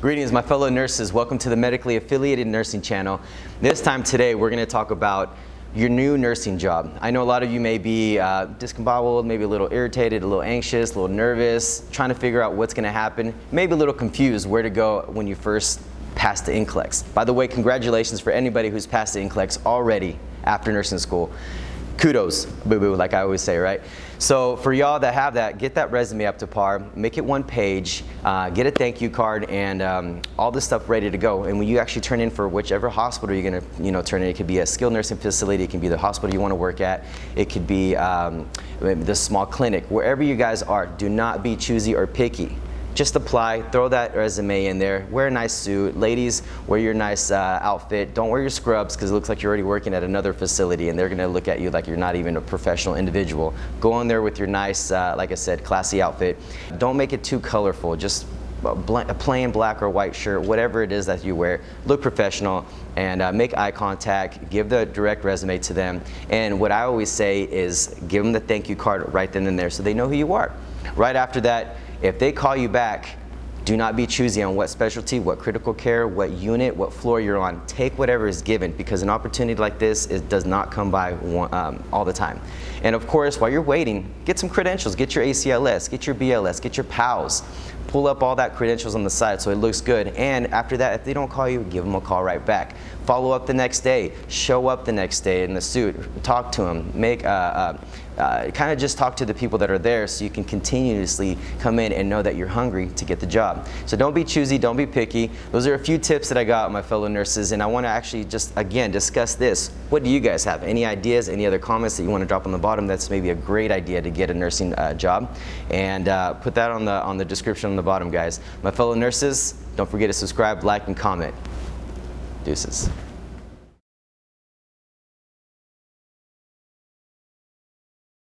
Greetings, my fellow nurses. Welcome to the Medically Affiliated Nursing Channel. This time today, we're going to talk about your new nursing job. I know a lot of you may be uh, discombobulated, maybe a little irritated, a little anxious, a little nervous, trying to figure out what's going to happen, maybe a little confused where to go when you first pass the NCLEX. By the way, congratulations for anybody who's passed the NCLEX already after nursing school kudos, boo-boo, like I always say, right? So for y'all that have that, get that resume up to par, make it one page, uh, get a thank you card, and um, all this stuff ready to go. And when you actually turn in for whichever hospital you're gonna, you know, turn in, it could be a skilled nursing facility, it can be the hospital you wanna work at, it could be um, the small clinic, wherever you guys are, do not be choosy or picky just apply, throw that resume in there, wear a nice suit. Ladies, wear your nice uh, outfit. Don't wear your scrubs because it looks like you're already working at another facility and they're going to look at you like you're not even a professional individual. Go in there with your nice, uh, like I said, classy outfit. Don't make it too colorful. Just a, a plain black or white shirt, whatever it is that you wear, look professional and uh, make eye contact, give the direct resume to them. And what I always say is give them the thank you card right then and there so they know who you are. Right after that, if they call you back, do not be choosy on what specialty, what critical care, what unit, what floor you're on. Take whatever is given because an opportunity like this is, does not come by one, um, all the time. And of course, while you're waiting, get some credentials. Get your ACLS, get your BLS, get your PALS. Pull up all that credentials on the side so it looks good. And after that, if they don't call you, give them a call right back. Follow up the next day. Show up the next day in the suit. Talk to them. Make uh, uh, uh, kind of just talk to the people that are there so you can continuously come in and know that you're hungry to get the job. So don't be choosy, don't be picky. Those are a few tips that I got, my fellow nurses, and I want to actually just, again, discuss this. What do you guys have? Any ideas, any other comments that you want to drop on the bottom that's maybe a great idea to get a nursing uh, job? And uh, put that on the, on the description on the bottom, guys. My fellow nurses, don't forget to subscribe, like, and comment. Deuces.